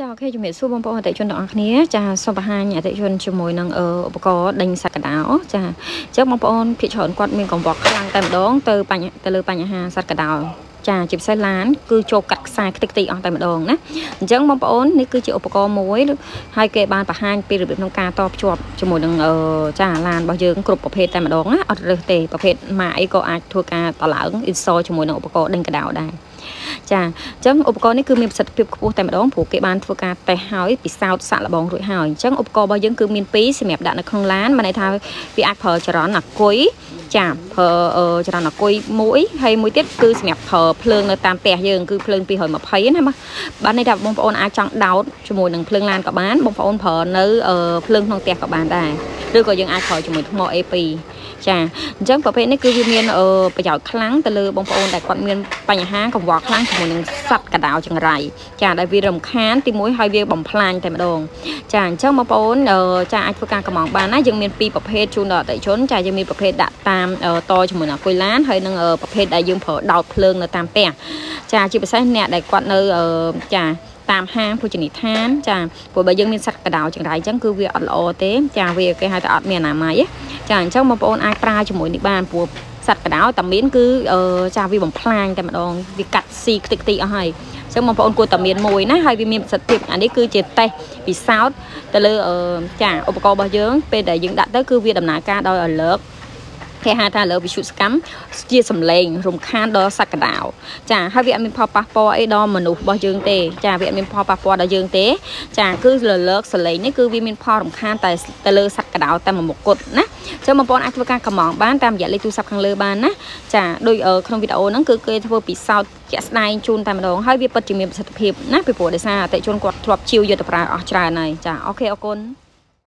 ចាអូខេជំរាបសួរបងប្អូនអតិជនទាំងអស់គ្នាចាសូមបង្ហាញអតិជនជាមួយនឹងឧបករណ៍ដេញសក្តាោចាអញ្ចឹងបងប្អូនភាគច្រើនគាត់មានកង្វល់ខ្លាំងតែម្ដងទៅបញ្ហាទៅលើបញ្ហាសក្តាោចាជាពិសេសឡានគឺចូលកាត់ខ្សែខ្ទេចខ្ទីអស់តែម្ដងណាអញ្ចឹងបងប្អូននេះគឺជាឧបករណ៍មួយហើយគេបានបង្ហាញពីរបៀបក្នុងការតភ្ជាប់ជាមួយនឹងចាឡានរបស់យើងគ្រប់ប្រភេទតែម្ដងណាអត់រើសទេប្រភេទម៉ាអីក៏អាចធ្វើការតឡើង install ជាមួយនឹងឧបករណ៍ដេញកដោដែរ ចាអញ្ចឹងឧបករណ៍នេះគឺមានប្រសិទ្ធភាពខ្ពស់តែម្ដងព្រោះគេបានធ្វើការតេស្តហើយពិសោធន៍សាក់លបងរួចហើយអញ្ចឹងឧបករណ៍របស់យើងគឺមាន2សម្រាប់ដាក់នៅក្នុងឡានមានន័យថាវាអាចប្រើចរន្តអាគុយចាប្រើចរន្តអាគុយមួយហើយមួយទៀតគឺសម្រាប់ប្រើភ្លើងនៅតាមផ្ទះយើងគឺភ្លើង220ណាបាទបាទនេះថាបងប្អូនអាចចង់ដោតជាមួយនឹងភ្លើងឡានក៏បានបងប្អូនប្រើនៅភ្លើងក្នុងផ្ទះក៏បានដែរឬក៏យើងអាចប្រើជាមួយថ្ម A2 ចាអញ្ចឹងប្រភេទនេះគឺវាមានប្រយោជន៍ខ្លាំងទៅលើបងប្អូនដែលគាត់មានបញ្ហាកង្វល់ខ្លាំងជាមួយនឹងសត្វកដោចង្រៃចាដែលវារំខានទីមួយហើយវាបំផ្លាញតែម្ដងចាអញ្ចឹងបងប្អូនចាអាចធ្វើការកម្មងបានណាយើងមានពីរប្រភេទជូនដល់អតិថិជនចាយើងមានប្រភេទដាក់តាមតជាមួយនឹងអគុយឡានហើយនឹងប្រភេទដែលយើងប្រើដោតភ្លើងនៅតាមផ្ទះចាជាពិសេសអ្នកដែលគាត់នៅចា តាមហាងភោជនីយដ្ឋាន ចាព្រោះបើយើងមានសត្វកដោចង្រៃអញ្ចឹងគឺវាអត់ល្អទេចាវាគេហៅថាអត់មានអនាម័យចាអញ្ចឹងបងប្អូនអាចប្រើជាមួយនេះបានព្រោះសត្វកដោតែមានគឺចាវាបំផ្លាញតែម្ដងវាកាត់ស៊ីខ្ទេចខ្ទីអស់ហើយអញ្ចឹងបងប្អូនគួរតែមានមួយណាហើយវាមានប្រសិទ្ធភាពអានេះគឺជាតេស្តពិសោធន៍ទៅលើចាឧបករណ៍របស់យើងពេលដែលយើងដាក់ទៅគឺវាដំណើរការដោយ alert គេហៅថាលើវិសុសកម្មជាសម្លេង រំខានដល់សក្តាវចាហើយវាអត់មានផលប៉ះពាល់អីដល់មនុស្សរបស់យើងទេ ចាវាអត់មានផលប៉ះពាល់ដល់យើងទេ ចាគឺលើលើកសម្លេងនេះគឺវាមានផលរំខានតែទៅលើសក្តាវតែមួយមុខគត់ណាចឹងបងប្អូនអាចធ្វើការកម្មងបានតាមរយៈលេខទូរស័ព្ទខាងលើបានណាចាដូចក្នុងវីដេអូហ្នឹងគឺគេធ្វើពិសោធន៍ជាក់ស្ដែងជូនតែម្ដងហើយវាពិតជាមានប្រសិទ្ធភាពណាពីព្រោះដោយសារអតិជនគាត់ធ្លាប់ជាវយុទ្ធប្រើអស់ច្រើនហើយចាអូខេអរគុណ